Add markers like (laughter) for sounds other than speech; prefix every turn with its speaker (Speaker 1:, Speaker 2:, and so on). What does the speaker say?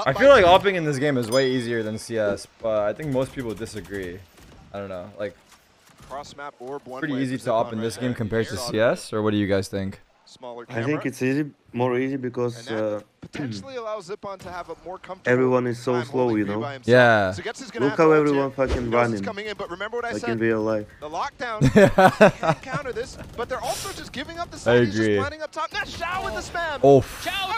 Speaker 1: up
Speaker 2: I feel like
Speaker 1: two.
Speaker 2: opping in this game is way easier than CS, but I think most people disagree. I don't know. Like,
Speaker 1: cross map orb one
Speaker 2: pretty easy to op in this
Speaker 1: there.
Speaker 2: game compared to. CS, or what do you guys think?
Speaker 1: Smaller
Speaker 3: I think it's easy, more easy because uh,
Speaker 1: potentially allows Zippon to have a more comfortable
Speaker 3: everyone is so slow, you know?
Speaker 2: Yeah.
Speaker 1: So Gets is gonna
Speaker 3: look
Speaker 1: have
Speaker 3: how everyone
Speaker 1: here.
Speaker 3: fucking running,
Speaker 1: coming in, but remember what I
Speaker 3: like
Speaker 1: said?
Speaker 3: in real life.
Speaker 1: The lockdown (laughs) can counter this, but they're also just giving up the side. I
Speaker 2: agree.
Speaker 1: just planning up top. Now Xiao with the spam.
Speaker 2: Oh.
Speaker 4: Xiao